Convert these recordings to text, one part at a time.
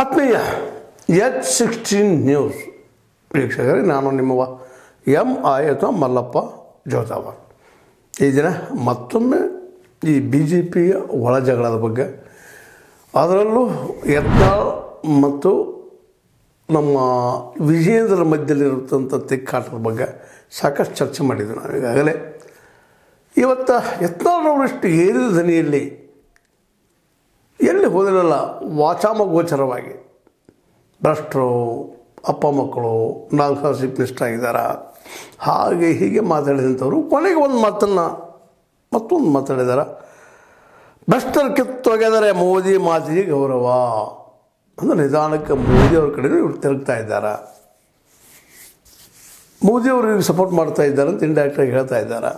ಆತ್ಮೀಯ H sixteen news. ವೀಕ್ಷಕರೇ ನಾನು ನಿಮ್ಮ ಎಂ ಅಥವಾ ಮಲ್ಲಪ್ಪ ಜೋತಾವರ್ ಈ ದಿನ ಮತ್ತೊಮ್ಮೆ ಈ ಬಿ ಜೆ ಪಿಯ ಒಳ ಜಗಳದ ಬಗ್ಗೆ. ಅದರಲ್ಲೂ ಯತ್ನಾಳ್ ಮತ್ತು ನಮ್ಮ ವಿಜೇಂದ್ರ ಮಧ್ಯದಲ್ಲಿರುವಂಥ ತಿಕ್ಕಾಟದ ಬಗ್ಗೆ ಸಾಕಷ್ಟು ಚರ್ಚೆ ಮಾಡಿದ್ವಿ ನಾವು ಈಗಾಗಲೇ ಇವತ್ತು ಯತ್ನಾಳ್ರವರಷ್ಟು ಏರಿದ ಧ್ವನಿಯಲ್ಲಿ ಎಲ್ಲಿ ಹೋದಿರಲ್ಲ ವಾಚಾಮಗೋಚರವಾಗಿ. ಭ್ರಷ್ಟರು, ಅಪ್ಪ ಮಕ್ಕಳು, ನಾಲ್ಕು ಮಿನಿಸ್ಟರ್ ಆಗಿದ್ದಾರೆ ಹಾಗೆ ಹೀಗೆ ಮಾತಾಡಿದಂಥವ್ರು ಕೊನೆಗೆ ಒಂದು ಮಾತನ್ನು, ಮತ್ತೊಂದು ಮಾತಾಡಿದ್ದಾರೆ ಭ್ರಷ್ಟರು ಕಿತ್ತೊಗೆದರೆ ಮೋದಿ ಮಾತಿಗೆ ಗೌರವ. ಅಂದರೆ ನಿಧಾನಕ್ಕೆ ಮೋದಿಯವ್ರ ಕಡೆ ಇವ್ರು ತಿರುಗ್ತಾ ಇದ್ದಾರೆ? ಮೋದಿಯವರು ಇವ್ರಿಗೆ ಸಪೋರ್ಟ್ ಮಾಡ್ತಾ ಇದ್ದಾರೆ ಅಂತ ಇಂಡೈರೆಕ್ಟಾಗಿ ಹೇಳ್ತಾ ಇದ್ದಾರೆ?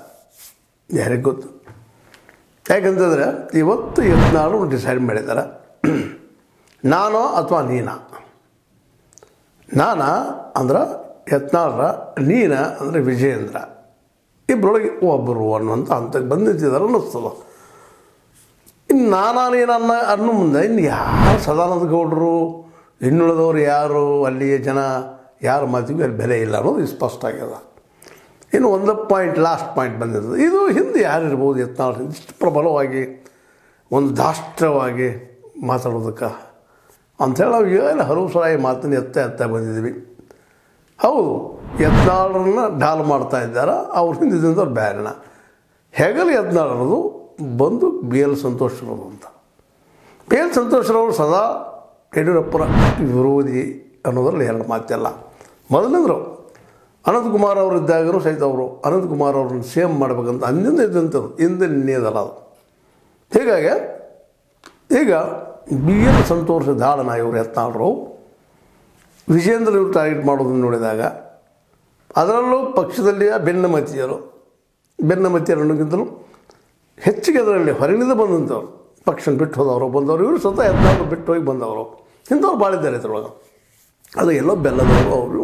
ಯಾರಿಗೆ ಗೊತ್ತು? ಯಾಕಂತಂದರೆ ಇವತ್ತು ಯತ್ನಾಳು ಡಿಸೈಡ್ ಮಾಡಿದ್ದಾರೆ. ನಾನು ಅಥವಾ ನೀನ? ನಾನ ಅಂದ್ರೆ ಯತ್ನಾಳ್ರ, ನೀನ ಅಂದರೆ ವಿಜಯೇಂದ್ರ. ಇಬ್ಬರೊಳಗೆ ಒಬ್ಬರು ಅನ್ನುವಂಥ ಹಂತಕ್ಕೆ ಬಂದಿದ್ದಾರೆ ಅನ್ನಿಸ್ತದ. ಇನ್ನು ನಾನಾ ನೀನು ಅನ್ನ ಅನ್ನೋ ಮುಂದೆ ಇನ್ನು ಯಾರು ಸದಾನಂದ ಗೌಡರು ಇನ್ನುಳಿದವರು ಯಾರು, ಅಲ್ಲಿಯ ಜನ, ಯಾರ ಮಾತಿಗೂ ಅಲ್ಲಿ ಬೆಲೆ ಇಲ್ಲ ಅನ್ನೋದು ಸ್ಪಷ್ಟ ಆಗ್ಯದ. ಇನ್ನು ಒಂದು ಪಾಯಿಂಟ್ ಲಾಸ್ಟ್ ಪಾಯಿಂಟ್ ಬಂದಿರ್ತದೆ ಇದು ಹಿಂದೆ ಯಾರಿರ್ಬೋದು ಯತ್ನಾಳ್ ಇಷ್ಟು ಪ್ರಬಲವಾಗಿ, ಒಂದು ದಾಷ್ಟ್ರವಾಗಿ ಮಾತಾಡೋದಕ್ಕೆ. ಅಂಥೇಳಿ ನಾವು ಏನು ಹಲವು ಮಾತನ್ನು ಎತ್ತ ಎತ್ತ ಬಂದಿದ್ದೀವಿ. ಹೌದು ಯತ್ನಾಳರನ್ನ ಡಾಲ್ ಮಾಡ್ತಾ ಇದ್ದಾರೆ? ಅವ್ರ ಹಿಂದಿದ್ದವ್ರು ಬ್ಯಾರಣ ಹೆಗಲು ಯತ್ನಾಳರದು ಬಂದು ಬಿ ಎಲ್ ಸಂತೋಷರವರು ಅಂತ. ಬಿ ಎಲ್ ಸಂತೋಷರವರು ಸದಾ ಯಡಿಯೂರಪ್ಪರ ವಿರೋಧಿ ಅನ್ನೋದ್ರಲ್ಲಿ ಎರಡು ಮಾತಿಲ್ಲ. ಮೊದಲಿಂದರು ಅನಂತಕುಮಾರ್ ಅವರು ಇದ್ದಾಗಲೂ ಸಹಿತ ಅವರು ಅನಂತಕುಮಾರ್ ಅವ್ರನ್ನ ಸೇಮ್ ಮಾಡ್ಬೇಕಂತ ಅಂದಿಂದ ಇದ್ದಂಥದ್ದು ಹಿಂದೆ ನಿನ್ನೆದಲ್ಲ ಅದು. ಹೀಗಾಗಿ, ಈಗ ಬಿ ಎನ್ ಸಂತೋಷ ದಾಳನ ಇವರು ಯತ್ನಾಳರು ವಿಜೇಂದ್ರ ಇವರು ಟಾರ್ಗೆಟ್ ಮಾಡೋದನ್ನು ನೋಡಿದಾಗ, ಅದರಲ್ಲೂ ಪಕ್ಷದಲ್ಲಿಯ ಭಿನ್ನಮತೀಯರು ಭಿನ್ನಮತೀಯರು ಅನ್ನೋಕ್ಕಿಂತಲೂ ಹೆಚ್ಚಿಗೆ ಅದರಲ್ಲಿ ಹೊರಗಿನಿಂದ ಬಂದಂಥವ್ರು. ಪಕ್ಷನ ಬಿಟ್ಟು ಹೋದವರು ಬಂದವರು, ಇವರು ಸ್ವತಃ ಯತ್ನಾಳರು ಬಿಟ್ಟು ಹೋಗಿ ಬಂದವರು. ಇಂಥವ್ರು ಭಾಳಿದ್ದಾರೆ ಇದ್ರೊಳಗೆ. ಅದು ಎಲ್ಲೋ ಬೆಲ್ಲದವರು ಅವರು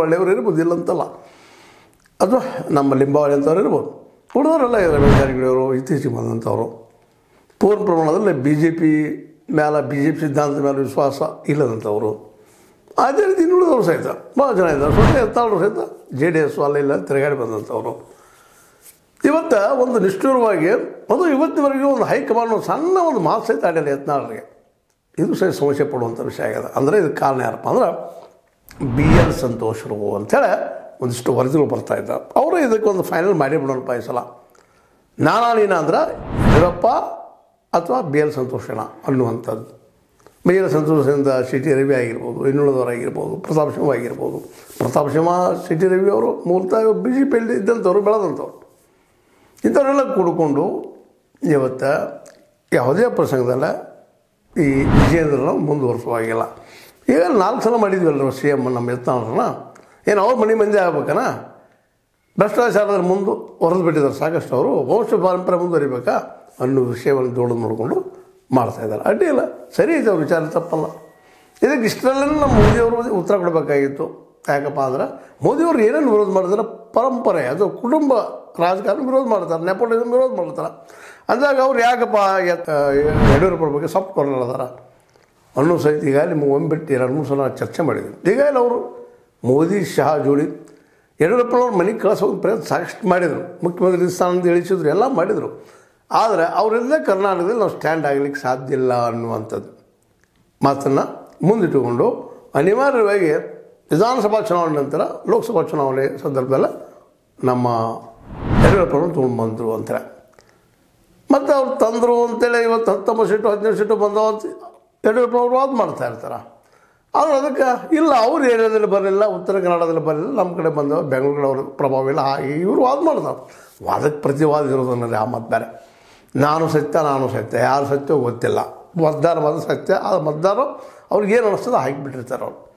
ಒಳ್ಳೆಯವರು ಇರ್ಬೋದು, ಇಲ್ಲಂತಲ್ಲ. ಅಥವಾ ನಮ್ಮ ಲಿಂಬಾವಳಿ ಅಂತವ್ರು ಇರ್ಬೋದು. ಉಳಿದವರೆಲ್ಲ ರಮೇಶ್ ಇತ್ತೀಚೆಗೆ ಬಂದಂಥವ್ರು. ಪೂರ್ಣ ಪ್ರಮಾಣದಲ್ಲಿ ಬಿ ಜೆ ಪಿ ಮೇಲೆ ಬಿ ಜೆ ಪಿ ಸಿದ್ಧಾಂತದ ಮೇಲೆ ವಿಶ್ವಾಸ ಇಲ್ಲದಂಥವರು. ಅದೇ ರೀತಿ ಇನ್ನುಳಿದವರು ಸಹಿತ ಭಾಳ ಜನ ಇದ್ದಾರೆ. ಸ್ವಲ್ಪ ಎತ್ತಾಳರು ಸಹಿತ ಜೆ ಡಿ ಎಸ್ ಅಲ್ಲ ಇಲ್ಲ, ತಿರುಗಾಡಿ ಬಂದಂಥವ್ರು. ಇವತ್ತು ಒಂದು ನಿಷ್ಠುರವಾಗಿ, ಅದು ಇವತ್ತಿನವರೆಗೂ ಒಂದು ಹೈಕಮಾಂಡ್ ಸಣ್ಣ ಒಂದು ಮಾತು ಸಹಿತ ಆಡಿಲ್ಲ ಯತ್ನಾಳರಿಗೆ ಇದು ಸರಿ ಸಮಸ್ಯೆ ಪಡುವಂಥ ವಿಷಯ ಆಗಿದೆ ಅಂದರೆ ಇದಕ್ಕೆ ಕಾರಣ ಯಾರಪ್ಪ ಅಂದ್ರೆ ಬಿ ಎಲ್ ಸಂತೋಷರು ಅಂಥೇಳಿ ಒಂದಿಷ್ಟು ವರದಿಗಳು ಬರ್ತಾ ಇದ್ದ. ಅವರು ಇದಕ್ಕೆ ಒಂದು ಫೈನಲ್ ಮಾಡಿ ಬಿಡೋಣಪ್ಪ ಈ ಸಲ. ನಾನಾ ನೀನ ಅಂದ್ರೆ ಯಡಿಯೂರಪ್ಪ ಅಥವಾ ಬಿ ಎಲ್ ಸಂತೋಷಣ ಅನ್ನುವಂಥದ್ದು. ಬಿ ಎಲ್ ಸಂತೋಷದಿಂದ ಸಿ ಟಿ ರವಿ ಆಗಿರ್ಬೋದು ಇನ್ನುಳಿದವರಾಗಿರ್ಬೋದು ಪ್ರತಾಪ್ ಸಿಂಹ ಆಗಿರ್ಬೋದು. ಪ್ರತಾಪ್ ಸಿಂಹ ಸಿ ಟಿ ರವಿ ಅವರು ಮೂಲತಃ ಬಿ ಜೆ ಪಿಯಲ್ಲಿ ಇದ್ದಂಥವ್ರು ಬೆಳೆದಂಥವ್ರು ಇಂಥವರೆಲ್ಲ ಕೂಡಿಕೊಂಡು ಇವತ್ತು ಯಾವುದೇ ಪ್ರಸಂಗದಲ್ಲ ಈ ವಿಜಯೇಂದ್ರನ ಮುಂದುವರಿಸುವಾಗಿಲ್ಲ. ಈಗ ನಾಲ್ಕು ಸಲ ಮಾಡಿದ್ವಲ್ಲ ಸಿ ಎಂ ನಮ್ಮ ಯತ್ನಾಳರನ್ನ. ಏನು ಅವ್ರ ಮನೆ ಮಂದಿ ಆಗ್ಬೇಕನ? ಭ್ರಷ್ಟಾಚಾರದ ಮುಂದೆ ಹೊರದು ಬಿಟ್ಟಿದ್ದಾರೆ ಸಾಕಷ್ಟು ಅವರು. ವಂಶ ಪರಂಪರೆ ಮುಂದುವರಿಬೇಕಾ? ಅನ್ನೋ ವಿಷಯವನ್ನು ದೊಡ್ಡದು ನೋಡಿಕೊಂಡು ಮಾಡ್ತಾ ಇದ್ದಾರೆ. ಅಡ್ಡಿ ಇಲ್ಲ. ಸರಿ ಐತೆ ಅವ್ರ ವಿಚಾರ ತಪ್ಪಲ್ಲ. ಇದಕ್ಕೆ ಇಷ್ಟರಲ್ಲೇ ನಮ್ಮ ಮೋದಿಯವರು ಉತ್ತರ ಕೊಡಬೇಕಾಗಿತ್ತು. ಯಾಕಪ್ಪ ಅಂದ್ರೆ ಮೋದಿಯವರು ಏನೇನು ವಿರೋಧ ಮಾಡಿದ್ರೆ? ಪರಂಪರೆ, ಅದು ಕುಟುಂಬ ರಾಜಕಾರಣ ವಿರೋಧ ಮಾಡ್ತಾರೆ ನೆಪೋಟಿಸಮ್ ವಿರೋಧ ಮಾಡ್ತಾರೆ. ಅಂದಾಗ ಅವ್ರು ಯಾಕಪ್ಪ ಯತ್ ಯಡಿಯೂರಪ್ಪರ ಬಗ್ಗೆ ಸಪ್ ಕಾರ್ನರ್ ಅದಾರ ಅನ್ನೋ ಸಹಿತ ಈಗ ನಿಮಗೆ ಒಂಬಿಟ್ಟು ಎರಡು ಮೂರು ಸಲ ಚರ್ಚೆ ಮಾಡಿದ್ವಿ ಈಗಾಗಲೇ ಅವರು ಮೋದಿ, ಶಾ ಜೋಡಿ ಯಡಿಯೂರಪ್ಪನವ್ರು ಮನೆಗೆ ಕಳಿಸೋದು ಪ್ರಯತ್ನ ಸಾಕಷ್ಟು ಮಾಡಿದರು. ಮುಖ್ಯಮಂತ್ರಿ ಸ್ಥಾನದಿಂದ ಇಳಿಸಿದ್ರು ಎಲ್ಲ ಮಾಡಿದರು. ಆದರೆ ಅವರಿಂದ ಕರ್ನಾಟಕದಲ್ಲಿ ನಾವು ಸ್ಟ್ಯಾಂಡ್ ಆಗಲಿಕ್ಕೆ ಸಾಧ್ಯ ಇಲ್ಲ ಅನ್ನುವಂಥದ್ದು ಮಾತನ್ನು ಮುಂದಿಟ್ಟುಕೊಂಡು ಅನಿವಾರ್ಯವಾಗಿ ವಿಧಾನಸಭಾ ಚುನಾವಣೆ ನಂತರ ಲೋಕಸಭಾ ಚುನಾವಣೆ ಸಂದರ್ಭದಲ್ಲಿ ನಮ್ಮ ಯಡಿಯೂರಪ್ಪನವ್ರು ತೊಗೊಂಡು ಬಂದರು ಅಂತಾರೆ. ಮತ್ತು ಅವ್ರು ತಂದರು ಅಂತೇಳಿ ಇವತ್ತು ಹತ್ತೊಂಬತ್ತು ಸೀಟು, ಹದಿನೈದು ಸೀಟು ಬಂದವು ಅಂತ ಯಡಿಯೂರಪ್ಪನವ್ರು ವಾದ ಮಾಡ್ತಾ ಇರ್ತಾರೆ. ಆದರೆ ಅದಕ್ಕೆ ಇಲ್ಲ, ಅವ್ರ ಏರಿಯಾದಲ್ಲಿ ಬರಲಿಲ್ಲ, ಉತ್ತರ ಕನ್ನಡದಲ್ಲಿ ಬರಲಿಲ್ಲ ನಮ್ಮ ಕಡೆ ಬಂದವ ಬೆಂಗಳೂರು ಅವ್ರ ಪ್ರಭಾವ ಇಲ್ಲ ಹಾಗೆ ಇವರು ವಾದ ಮಾಡ್ತಾರೆ. ವಾದಕ್ಕೆ ಪ್ರತಿವಾದ ಇರೋದನ್ನಲ್ಲ ಆ ಮತ ಬೇರೆ. ನಾನು ಸತ್ಯ ನಾನು ಸತ್ಯ, ಯಾರು ಸತ್ಯ ಗೊತ್ತಿಲ್ಲ. ಮತದಾರ ಮತ ಸತ್ಯ, ಆ ಮತದಾರ ಅವ್ರಿಗೇನು ಅನ್ನಿಸ್ತದೆ ಹಾಕಿಬಿಟ್ಟಿರ್ತಾರೆ ಅವರು.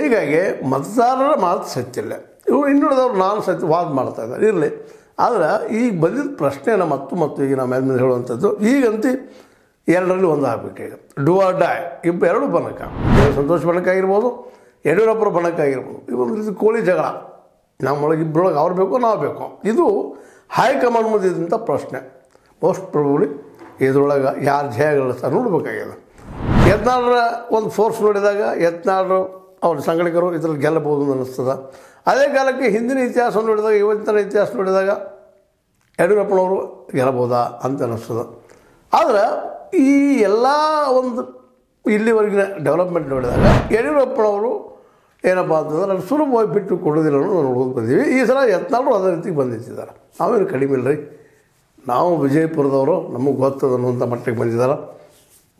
ಹೀಗಾಗಿ ಮತದಾರರ ಮಾತು ಸತ್ಯ ಇಲ್ಲ. ಇವರು ಇನ್ನುಳಿದವ್ರು ನಾನು ಸತ್ಯ ವಾದ ಮಾಡ್ತಾ ಇದ್ದಾರೆ. ಇರಲಿ. ಆದರೆ ಈಗ ಬಂದಿದ್ದ ಪ್ರಶ್ನೆನ ಮತ್ತು ಮತ್ತು ಈಗ ನಮ್ಮ ಮೇಲೆ ಹೇಳುವಂಥದ್ದು, ಈಗಂತೂ ಎರಡರಲ್ಲಿ ಒಂದು ಆಗಬೇಕು ಈಗ. ಡು ಆರ್ ಡೈ ಇಬ್ಬ ಎರಡು ಬಣಕ. ಸಂತೋಷ ಬಣಕ್ಕಾಗಿರ್ಬೋದು ಯಡಿಯೂರಪ್ಪರ ಬಣಕ್ಕಾಗಿರ್ಬೋದು ಇದು ಒಂದು ರೀತಿ ಕೋಳಿ ಜಗಳ. ನಮ್ಮೊಳಗೆ ಇಬ್ಬರೊಳಗೆ ಅವ್ರು ಬೇಕು, ನಾವು ಬೇಕು. ಇದು ಹೈಕಮಾಂಡ್ ಮುಂದೆ ಪ್ರಶ್ನೆ. ಮೋಸ್ಟ್ ಪ್ರಾಬಬ್ಲಿ ಇದ್ರೊಳಗೆ ಯಾರು ಜಯ ಗಳಿಸ್ತಾರೆ ನೋಡ್ಬೇಕಾಗಿದೆ ಯತ್ನಾಳರ ಒಂದು ಫೋರ್ಸ್ ನೋಡಿದಾಗ, ಯತ್ನಾಳರು ಅವ್ರ ಸಂಘಟಕರು ಇದರಲ್ಲಿ ಗೆಲ್ಲಬಹುದು ಅನ್ನಿಸ್ತದ. ಅದೇ ಕಾಲಕ್ಕೆ ಹಿಂದಿನ ಇತಿಹಾಸ ನೋಡಿದಾಗ, ಇವತ್ತಿನ ಇತಿಹಾಸ ನೋಡಿದಾಗ ಯಡಿಯೂರಪ್ಪನವರು ಗೆಲ್ಲಬಹುದಾ ಅಂತ ಅನ್ನಿಸ್ತದೆ. ಆದರೆ ಈ ಎಲ್ಲ ಒಂದು ಇಲ್ಲಿವರೆಗಿನ ಡೆವಲಪ್ಮೆಂಟ್ ನೋಡಿದಾಗ ಯಡಿಯೂರಪ್ಪನವರು ಏನಪ್ಪ ಅಂತಂದ್ರೆ, ನಾನು ಸುಲಭವಾಗಿ ಬಿಟ್ಟು ಕೊಡೋದಿಲ್ಲ ನಾವು ನೋಡ್ಕೊಂಡು ಬಂದೀವಿ ಈ ಸಲ ಯತ್ನಾಳರು ಅದೇ ರೀತಿ ಬಂದಿದ್ದಾರೆ ನಾವೇನು ಕಡಿಮೆ ಇಲ್ಲ ರೀ ನಾವು ವಿಜಯಪುರದವರು, ನಮಗೆ ಗೊತ್ತದ ಅನ್ನುವಂಥ ಮಟ್ಟಿಗೆ ಬಂದಿದ್ದಾರೆ.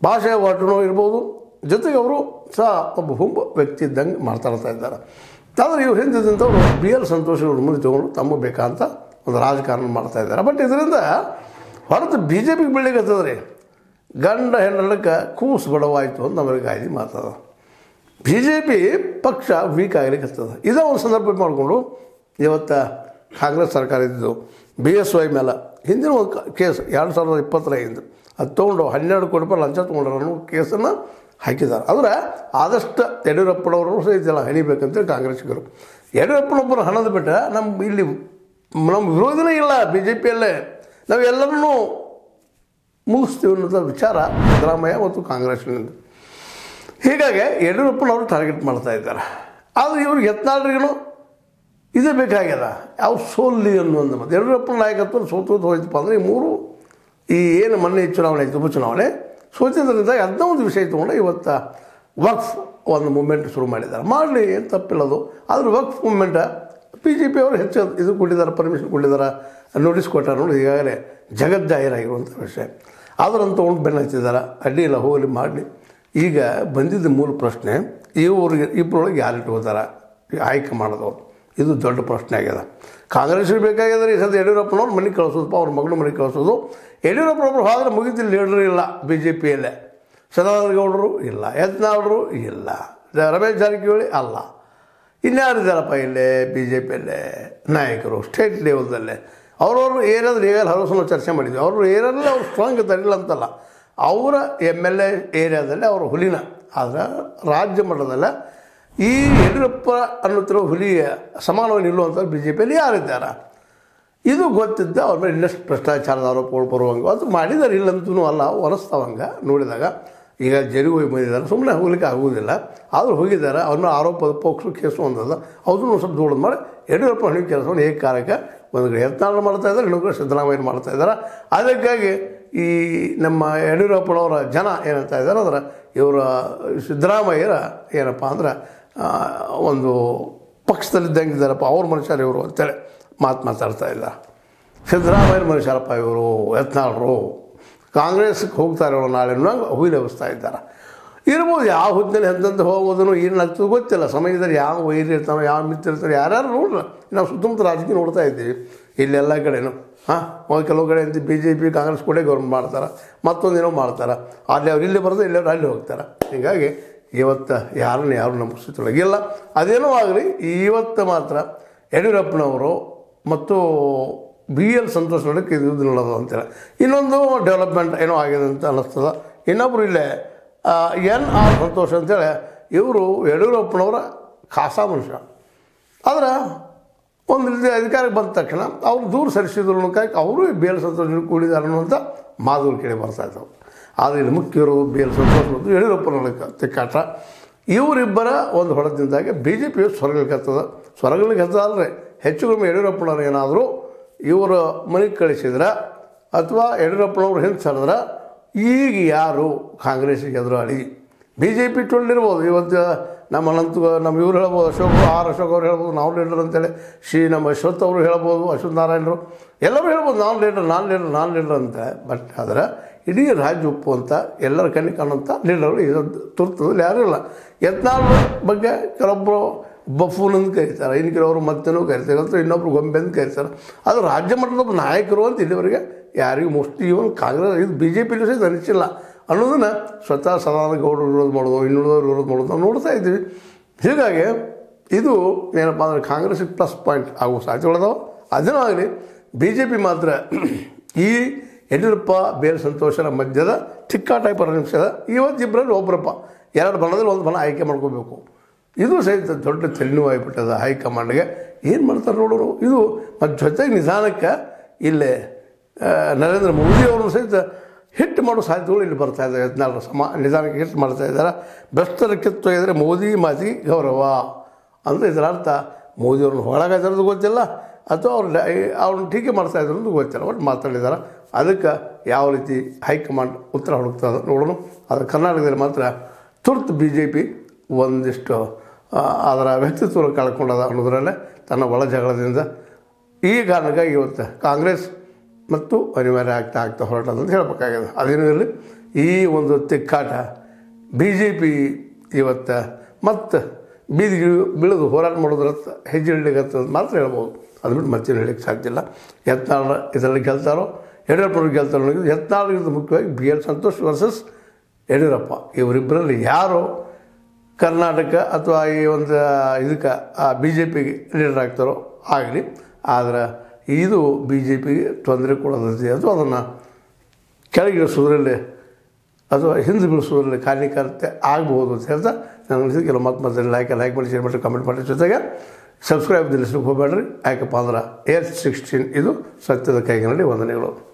ಭಾಷೆ ನೋವು ಇರ್ಬೋದು. ಜೊತೆಗೆ ಅವರು ಸಹ ಒಬ್ಬ ಹುಂಬ ವ್ಯಕ್ತಿ ಇದ್ದಂಗೆ ಮಾತಾಡ್ತಾ ಇದ್ದಾರೆ. ಆದರೆ ಇವ್ರು ಹಿಂದಿದ್ದಂಥವ್ರು ಬಿ ಎಲ್ ಸಂತೋಷ್ ಇವ್ರ ಮುಂದೆ ತಗೊಂಡು ತಮ್ಮ ಬೇಕಂತ ಒಂದು ರಾಜಕಾರಣ ಮಾಡ್ತಾ ಇದ್ದಾರೆ. ಬಟ್ ಇದರಿಂದ ಹೊರತು ಬಿ ಜೆ ಪಿಗೆ ಬೆಳಿಗ್ಗೆ ರೀ ಗಂಡ ಹೆಣ್ಣಕ್ಕೆ ಕೂಸು ಬಡವಾಯಿತು ಅಂತ ನಮಗೆ ಗಾಯದಿ ಮಾತದ. ಬಿ ಜೆ ಪಿ ಪಕ್ಷ ವೀಕ್ ಆಗಲಿಕ್ಕೆ ಇದೇ ಒಂದು ಸಂದರ್ಭ ಮಾಡಿಕೊಂಡು ಇವತ್ತು ಕಾಂಗ್ರೆಸ್ ಸರ್ಕಾರ ಇದ್ದು ಬಿ ಎಸ್ ವೈ ಮೇಲೆ ಹಿಂದಿನ ಒಂದು ಕೇಸ್ ಎರಡು ಸಾವಿರದ ಇಪ್ಪತ್ತರೈದು ಅದು ತೊಗೊಂಡು ಹನ್ನೆರಡು ಕೋಟಿ ರೂಪಾಯಿ ಲಂಚ ತೊಗೊಂಡ್ರು ಅನ್ನೋ ಕೇಸನ್ನು ಹಾಕಿದ್ದಾರೆ. ಅಂದರೆ ಆದಷ್ಟು ಯಡಿಯೂರಪ್ಪನವರು ಇದೆಲ್ಲ ಹಣಿಬೇಕಂತೇಳಿ ಕಾಂಗ್ರೆಸ್ಗರು ಯಡಿಯೂರಪ್ಪನೊಬ್ಬರು ಹಣದ ಬಿಟ್ಟರೆ ನಮ್ಮ ಇಲ್ಲಿ ನಮ್ಮ ವಿರೋಧನೇ ಇಲ್ಲ ಬಿ ಜೆ ಪಿಯಲ್ಲೇ ನಾವು ಎಲ್ಲರನ್ನೂ ಮುಗಿಸ್ತೀವಿ ಅನ್ನೋದ ವಿಚಾರ ಸಿದ್ದರಾಮಯ್ಯ ಮತ್ತು ಕಾಂಗ್ರೆಸ್ನಿಂದ. ಹೀಗಾಗಿ ಯಡಿಯೂರಪ್ಪನವರು ಟಾರ್ಗೆಟ್ ಮಾಡ್ತಾ ಇದ್ದಾರೆ. ಆದರೆ ಇವ್ರಿಗೆ ಯತ್ನಾಳ್ರಿಗೂ ಇದೇ ಬೇಕಾಗ್ಯದ? ಯಾವ ಸೋಲ್ಲಿ ಅನ್ನುವಂಥ ಮತ್ತು ಯಡಿಯೂರಪ್ಪನ ನಾಯಕತ್ವ ಸೋತು ಹೋಯ್ತಪ್ಪ ಅಂದರೆ ಈ ಮೂರು ಈ ಏನು ಮೊನ್ನೆ ಚುನಾವಣೆ ಆಯಿತು, ಉಪಚುನಾವಣೆ ಸೋತಿದ್ದರಿಂದ ಅದನ್ನ ಒಂದು ವಿಷಯ ತೊಗೊಂಡು ಇವತ್ತು ವಕ್ಫ್ ಒಂದು ಮೂಮೆಂಟ್ ಶುರು ಮಾಡಿದ್ದಾರೆ. ಮಾಡಲಿ, ಏನು ತಪ್ಪಿಲ್ಲದು ಆದ್ರೆ ವಕ್ಫ್ ಮೂಮೆಂಟ ಪಿ ಜಿ ಪಿ ಅವರು ಹೆಚ್ಚು ಇದು ಕೊಟ್ಟಿದ್ದಾರೆ ಪರ್ಮಿಷನ್ ಕೊಟ್ಟಿದ್ದಾರೆ ನೋಟಿಸ್ ಕೊಟ್ಟಾರ ನೋಡಿ ಈಗಾಗಲೇ ಜಗಜ್ಜಾಹೀರಾಗಿರುವಂಥ ವಿಷಯ. ಆದ್ರನ್ನು ಒಂದು ಬೆನ್ನ ಹಚ್ಚಿದ್ದಾರೆ. ಅಡ್ಡಿ ಇಲ್ಲ, ಹೋಗಲಿ, ಮಾಡಲಿ. ಈಗ ಬಂದಿದ್ದ ಮೂಲ ಪ್ರಶ್ನೆ ಇವ್ರಿಗೆ ಇಬ್ಬರೊಳಗೆ ಯಾರು ಇಟ್ಕೋತಾರೆ ಆಯ್ಕೆ ಮಾಡೋದವ್ರು ಇದು ದೊಡ್ಡ ಪ್ರಶ್ನೆ ಆಗ್ಯದ ಕಾಂಗ್ರೆಸ್ ಬೇಕಾಗ್ಯದ ಈ ಸದ್ಯ ಯಡಿಯೂರಪ್ಪನವ್ರು, ಮನೆಗೆ ಕಳಿಸೋದಪ್ಪ ಅವ್ರ ಮಗಳು ಮನೆಗೆ ಕಳಿಸೋದು. ಯಡಿಯೂರಪ್ಪನವ್ರು ಹೋದ್ರೆ ಮುಗಿತಿಲ್ಲ ಲೀಡರ್ ಇಲ್ಲ ಬಿ ಜೆ ಪಿಯಲ್ಲೇ ಸದಾನಂದ ಗೌಡರು ಇಲ್ಲ, ಯತ್ನಾಳರು ಇಲ್ಲ. ರಮೇಶ್ ಜಾರಕಿಹೊಳಿ ಅಲ್ಲ. ಇನ್ಯಾರಿದ್ದಾರಪ್ಪ ಇಲ್ಲೇ ಬಿ ಜೆ ಪಿಯಲ್ಲೇ ನಾಯಕರು ಸ್ಟೇಟ್ ಲೆವೆಲ್ದಲ್ಲೇ ಅವ್ರವ್ರು ಏರಿಯಾದಲ್ಲಿ ಈಗ ಹಲವು ಚರ್ಚೆ ಮಾಡಿದ್ವಿ. ಅವರು ಏರಿಯಾದಲ್ಲಿ ಅವ್ರು ಸ್ಟ್ರಾಂಗ್ ತರಲಿಲ್ಲ ಅಂತಲ್ಲ. ಅವರ ಎಂ ಎಲ್ ಎ ಏರಿಯಾದಲ್ಲಿ ಅವರು ಹುಲಿನ. ಆದರೆ ರಾಜ್ಯ ಮಟ್ಟದಲ್ಲೇ ಈ ಯಡಿಯೂರಪ್ಪ ಅನ್ನುತ್ತಿರುವ ಹುಲಿಯ ಸಮಾನವಾಗಿ ನಿಲ್ಲುವಂಥ ಬಿ ಜೆ ಪಿಯಲ್ಲಿ ಯಾರಿದ್ದಾರೆ? ಇದು ಗೊತ್ತಿದ್ದ ಅವ್ರ ಮೇಲೆ ಇನ್ನಷ್ಟು ಭ್ರಷ್ಟಾಚಾರದ ಆರೋಪಗಳು ಬರುವಂಗೆ. ಅದು ಮಾಡಿದಾರೆ ಇಲ್ಲಂತೂ ಅಲ್ಲ ಹೊರಸ್ತಾವಂಗೆ ನೋಡಿದಾಗ. ಈಗ ಜರಿಗೆ ಹೋಗಿ ಬಂದಿದ್ದಾರೆ ಸುಮ್ಮನೆ ಹೋಗ್ಲಿಕ್ಕೆ ಆಗುವುದಿಲ್ಲ. ಆದರೂ ಹೋಗಿದ್ದಾರೆ ಅವ್ರ ಮೇಲೆ ಆರೋಪದ ಪೋಕ್ಸು ಕೇಸು ಒಂದದ ಅದನ್ನು ಸ್ವಲ್ಪ ದೂಡದ ಮಾಡಿ ಯಡಿಯೂರಪ್ಪ ಹಣಿ ಕೆಲಸವನ್ನು ಏಕಕಾಲಕ್ಕೆ ಒಂದು ಕಡೆ ಯತ್ನಾಳ ಮಾಡ್ತಾ ಇದ್ದಾರೆ ಇನ್ನೊಂದು ಕಡೆ ಸಿದ್ದರಾಮಯ್ಯ ಮಾಡ್ತಾ ಇದ್ದಾರೆ. ಅದಕ್ಕಾಗಿ ಈ ನಮ್ಮ ಯಡಿಯೂರಪ್ಪನವರ ಜನ ಏನಂತ ಇದ್ದಾರೆ, ಅಂದ್ರೆ ಇವರ ಸಿದ್ದರಾಮಯ್ಯರ ಏನಪ್ಪ ಅಂದ್ರೆ ಒಂದು ಪಕ್ಷದಲ್ಲಿದ್ದಂಗೆ ಇದ್ದಾರಪ್ಪ, ಅವ್ರ ಮನುಷ್ಯರು ಇವರು ಅಂತೇಳಿ. ಮಾತು ಮಾತಾಡ್ತಾ ಇಲ್ಲ. ಸಿದ್ದರಾಮಯ್ಯ, ಮನುಷ್ಯರಪ್ಪ ಇವರು, ಯತ್ನಾಳರು, ಕಾಂಗ್ರೆಸ್ಗೆ ಹೋಗ್ತಾರೆ ಇವರು ನಾಳೆ ಅನ್ನೋಂಗೆ ಹುಯಿಲೆಬ್ಬಿಸ್ತಾ ಇದ್ದಾರೆ. ಇರ್ಬೋದು ಯಾವ ಹುದ್ದೆಲಿ ಎಂತಂತ ಹೋಗೋದನ್ನು ಏನು ಆಗ್ತದೆ ಗೊತ್ತಿಲ್ಲ. ಸಮಯದಲ್ಲಿ ಯಾವ ವೈರಿ ಇರ್ತಾವೆ ಯಾವ ಮಿತ್ರ ಇರ್ತಾರೆ ಯಾರ್ಯಾರು ನೋಡಲ್ಲ ನಾವು ಸುತ್ತಮುತ್ತ ರಾಜಕೀಯ ನೋಡ್ತಾ ಇದ್ದೀವಿ. ಇಲ್ಲೆಲ್ಲ ಕಡೆನೂ, ಹಾಂ? ಕೆಲವು ಕಡೆ ಅಂತ ಬಿ ಜೆ ಪಿ ಕಾಂಗ್ರೆಸ್ ಕೂಡ ಗೌರ್ಮೆಂಟ್ ಮಾಡ್ತಾರೆ. ಮತ್ತೊಂದೇನೋ ಮಾಡ್ತಾರೆ. ಅಲ್ಲಿ ಅವ್ರು ಇಲ್ಲಿ ಬರ್ತಾರೆ ಇಲ್ಲಿ ಅಲ್ಲಿ ಹೋಗ್ತಾರೆ. ಹೀಗಾಗಿ ಇವತ್ತು ಯಾರನ್ನು ಯಾರು ನಮ್ಮ ಸ್ಥಿತಿಯೊಳಗಿಲ್ಲ ಅದೇನೋ ಆಗಲಿ ಇವತ್ತು ಮಾತ್ರ ಯಡಿಯೂರಪ್ಪನವರು ಮತ್ತು ಬಿ ಎಲ್ ಸಂತೋಷ್ ನೋಡಕ್ಕೆ ಇದು ನೋಡೋದು ಅಂತೇಳಿ ಇನ್ನೊಂದು ಡೆವಲಪ್ಮೆಂಟ್ ಏನೋ ಆಗಿದೆ ಅಂತ ಅನ್ನಿಸ್ತದೆ. ಇನ್ನೊಬ್ಬರು ಇಲ್ಲೇ ಎನ್ ಆರ್ ಸಂತೋಷ್ ಅಂತೇಳಿ ಇವರು ಯಡಿಯೂರಪ್ಪನವರ ಖಾಸಾ ಮನುಷ್ಯ. ಆದರೆ ಒಂದು ರೀತಿ ಅಧಿಕಾರಕ್ಕೆ ಬಂದ ತಕ್ಷಣ ಅವ್ರು ದೂರ ಸರಿಸಿದ್ರು ಅನ್ನೋಕ್ಕಾಗಿ ಅವರು ಬಿ ಎಲ್ ಸಂತೋಷ್ ಕೂಡಿದ್ದಾರೆ ಅನ್ನುವಂಥ ಮಾತುಗಳು ಕೇಳಿ ಬರ್ತಾ ಇದ್ದವು. ಆದರೆ ಇಲ್ಲಿ ಮುಖ್ಯರು ಬಿ ಎಲ್ ಸಂತೋಷ್ ಮತ್ತು ಯಡಿಯೂರಪ್ಪನ ತಿಕ್ಕಾಟ. ಇವರಿಬ್ಬರ ಒಂದು ಹೊಡೆದಿಂದಾಗಿ ಬಿ ಜೆ ಪಿ ಸ್ವರ್ಗಕ್ಕೆ ಹತ್ತದ. ಸ್ವರ್ಗಕ್ಕೆ ಹತ್ತದ ಅಲ್ಲದೆ ಹೆಚ್ಚು ಕಡಿಮೆ ಯಡಿಯೂರಪ್ಪನವ್ರು ಏನಾದರೂ ಇವರ ಮನೆಗೆ ಕಳಿಸಿದ್ರೆ ಅಥವಾ ಯಡಿಯೂರಪ್ಪನವ್ರು ಹಿಂದೆ ಸರಿದ್ರೆ, ಈಗ ಯಾರು ಕಾಂಗ್ರೆಸ್ಸಿಗೆ ಎದುರಾಳಿ? ಬಿ ಜೆ ಪಿ ಟೊಳ್ಳಿರ್ಬೋದು ಇವತ್ತು ನಮ್ಮ ಅನಂತ ನಮ್ಮ ಇವ್ರು ಹೇಳ್ಬೋದು, ಅಶೋಕ್, ಆರ್ ಅಶೋಕ್ ಅವ್ರು ಹೇಳ್ಬೋದು, ನಾವು ಲೀಡರ್ ಅಂತೇಳಿ. ಶ್ರೀ ನಮ್ಮ ಅಶ್ವಥ್ ಅವರು ಹೇಳ್ಬೋದು, ಅಶ್ವಥ್ ನಾರಾಯಣರು ಎಲ್ಲರೂ ಹೇಳ್ಬೋದು ನಾನು ಲೀಡರ್ ನಾನು ಲೀಡರ್ ನಾನು ಲೀಡರ್ ಅಂತ. ಬಟ್ ಆದರೆ ಇಡೀ ರಾಜ್ಯ ಉಪ್ಪು ಅಂತ, ಎಲ್ಲರ ಕಣ್ಣಿಗೆ ಕಾಣುವಂಥ ಲೀಡರ್ಗಳು ಇದು ತುರ್ತದಲ್ಲಿ ಯಾರೂ ಇಲ್ಲ. ಯತ್ನಾಳ್ ಬಗ್ಗೆ ಕೆಲವೊಬ್ಬರು ಬಫೂನ್ ಅಂತ ಕರೀತಾರೆ ಇನ್ನು ಕೆಲವರು ಮತ್ತೇನೋ ಕರಿತಾರೆ ಅಥವಾ ಇನ್ನೊಬ್ರು ಗೊಂಬೆ ಅಂತ ಕರೀತಾರೆ. ಅದು ರಾಜ್ಯ ಮಟ್ಟದ ನಾಯಕರು ಅಂತ ಇಲ್ಲಿವರೆಗೆ ಯಾರಿಗೂ ಮೋಸ್ಟ್ಲಿ ಇವನ್ ಕಾಂಗ್ರೆಸ್, ಇದು ಬಿ ಜೆ ಪಿಲೂ ಸಹಿತ ಅನಿಸಿಲ್ಲ ಅನ್ನೋದನ್ನು ಸ್ವತಃ ಸದಾನಂದ ಗೌಡರು ವಿರೋಧ ಮಾಡೋದು ಇನ್ನುಳಿದವರು ವಿರೋಧ ಮಾಡೋದು ನಾವು ನೋಡ್ತಾ ಇದ್ದೀವಿ. ಹೀಗಾಗಿ ಇದು ಏನಪ್ಪ ಅಂದರೆ ಕಾಂಗ್ರೆಸ್ಗೆ ಪ್ಲಸ್ ಪಾಯಿಂಟ್ ಆಗುವ ಸಾಧ್ಯಗಳದಾವೆ ಅದನ್ನೂ ಆಗಲಿ ಬಿ ಜೆ ಪಿ ಮಾತ್ರ ಈ ಯಡಿಯೂರಪ್ಪ ಬೇರೆ ಸಂತೋಷರ ಮಧ್ಯದ ಠಿಕ್ಕಾ ಟೈಪ್ ಪರಿಣಿಸ್ಯದ ಇವತ್ತು ಇಬ್ಬರಲ್ಲಿ ಒಬ್ಬರಪ್ಪ ಎರಡು ಬಣದಲ್ಲಿ ಒಂದು ಬಣ ಆಯ್ಕೆ ಮಾಡ್ಕೋಬೇಕು. ಇದು ಸಹಿತ ದೊಡ್ಡ ತಲೆನೋವಾಗಿಬಿಟ್ಟದ ಹೈಕಮಾಂಡ್ಗೆ ಏನು ಮಾಡ್ತಾರೆ ನೋಡೋರು? ಇದು ಮತ್ತು ಜೊತೆಗೆ ನಿಧಾನಕ್ಕೆ ಇಲ್ಲೇ ನರೇಂದ್ರ ಮೋದಿ ಅವರು ಸಹಿತ ಹಿಟ್ ಮಾಡೋ ಸಾಧ್ಯತೆಗಳು ಇಲ್ಲಿ ಬರ್ತಾ ಇದ್ದಾರೆ ಹದಿನಾಲ್ಕು ಸಮ, ನಿಧಾನಕ್ಕೆ ಹಿಟ್ ಮಾಡ್ತಾ ಇದ್ದಾರೆ ಭ್ರಷ್ಟರ ಇದ್ದರೆ ಮೋದಿ ಮಾತಿ ಗೌರವ ಅಂದರೆ ಇದರ ಅರ್ಥ ಮೋದಿ ಅವ್ರನ್ನ ಹೊರಗಾಗಿರೋದು ಗೊತ್ತಿಲ್ಲ ಅಥವಾ ಅವ್ರು ಅವ್ರನ್ನ ಟೀಕೆ ಮಾಡ್ತಾ ಇದ್ರು ಗೊತ್ತಿಲ್ಲ. ಒಟ್ಟು ಮಾತಾಡಿದ್ದಾರೆ ಅದಕ್ಕೆ ಯಾವ ರೀತಿ ಹೈಕಮಾಂಡ್ ಉತ್ತರ ಹುಡುಕ್ತದೆ ನೋಡೋಣ. ಅದು ಕರ್ನಾಟಕದಲ್ಲಿ ಮಾತ್ರ ತುರ್ತು ಬಿ ಜೆ ಪಿ ಒಂದಿಷ್ಟು ಅದರ ವ್ಯಕ್ತಿತ್ವ ಕಳ್ಕೊಂಡದ ಅನ್ನೋದ್ರಲ್ಲೇ ತನ್ನ ಒಳ ಜಗಳದಿಂದ ಈ ಕಾರಣಕ್ಕಾಗಿ ಇವತ್ತು ಕಾಂಗ್ರೆಸ್ ಮತ್ತು ಅನಿವಾರ್ಯ ಆಗ್ತಾ ಆಗ್ತಾ ಹೊರಟದ ಅಂತ ಹೇಳಬೇಕಾಗಿದೆ. ಅದೇನೂ ಇರಲಿ, ಈ ಒಂದು ತಿಕ್ಕಾಟ ಬಿ ಜೆ ಪಿ ಇವತ್ತು ಮತ್ತು ಬೀದಿಗೆ ಬೀಳೋದು ಹೋರಾಟ ಮಾಡೋದ್ರ ಹೆಜ್ಜೆ ಇಡ್ಲಿಕ್ಕೆ ಮಾತ್ರ ಹೇಳ್ಬೋದು. ಅದು ಬಿಟ್ಟು ಮತ್ತೇನು ಹೇಳಲಿಕ್ಕೆ ಸಾಧ್ಯ ಇಲ್ಲ. ಯತ್ನಾಳ ಇದರಲ್ಲಿ ಗೆಲ್ತಾರೋ, ಯಡಿಯೂರಪ್ಪನವ್ರು ಗೆಲ್ತಾರೋ ಯತ್ನಾಳಿಗಿಂತ ಮುಖ್ಯವಾಗಿ B L Santhosh versus Yediyurappa. ಇವರಿಬ್ಬರಲ್ಲಿ ಯಾರು ಕರ್ನಾಟಕ ಅಥವಾ ಈ ಒಂದು ಇದಕ್ಕೆ ಬಿ ಜೆ ಪಿಗೆ ಲೀಡರ್ ಆಗ್ತಾರೋ ಆಗಲಿ, ಆದರೆ ಇದು ಬಿ ಜೆ ಪಿಗೆ ತೊಂದರೆ ಕೊಡೋದಂತೆ ಅಥವಾ ಅದನ್ನು ಕೆಳಗಿಳಿಸೋದ್ರಲ್ಲಿ ಅಥವಾ ಹಿಂದೆ ಬೀಳಿಸೋದ್ರಲ್ಲಿ ಕಾರ್ಯಕರ್ತೆ ಆಗ್ಬೋದು ಅಂತ ಹೇಳ್ತಾ ನಾನು ಅನಿಸಿದ ಕೆಲವು ಮತ್ತೆ ಮತ್ತೆ ಲೈಕ್ ಲೈಕ್ ಮಾಡಿ ಶೇರ್ ಮಾಡಿ ಕಮೆಂಟ್ ಮಾಡಿ ಜೊತೆಗೆ ಸಬ್ಸ್ಕ್ರೈಬ್ ನಿಲ್ಲಿಸ್ಲಿಕ್ಕೆ ಹೋಗಬೇಡ್ರಿ. ಯಾಕಪ್ಪ ಅಂದ್ರೆ ಏರ್ ಸಿಕ್ಸ್ಟೀನ್ ಇದು ಸತ್ಯದ ಕೈಗಿನಲ್ಲಿ ವಂದನೆಗಳು.